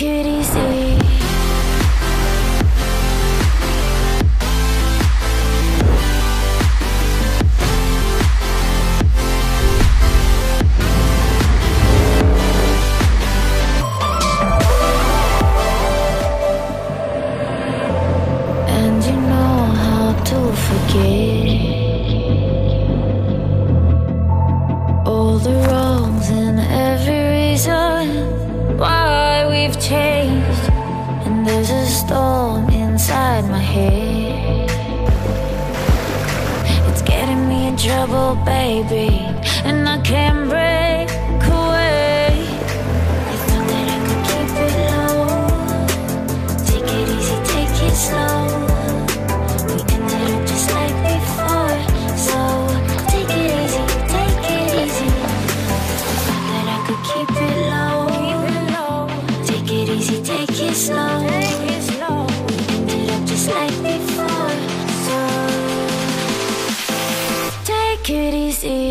And you know how to forget all the wrongs changed. And there's a storm inside my head. It's getting me in trouble, baby, and I can't break easy, take it slow, take it slow. Ended up just like before, so take it easy.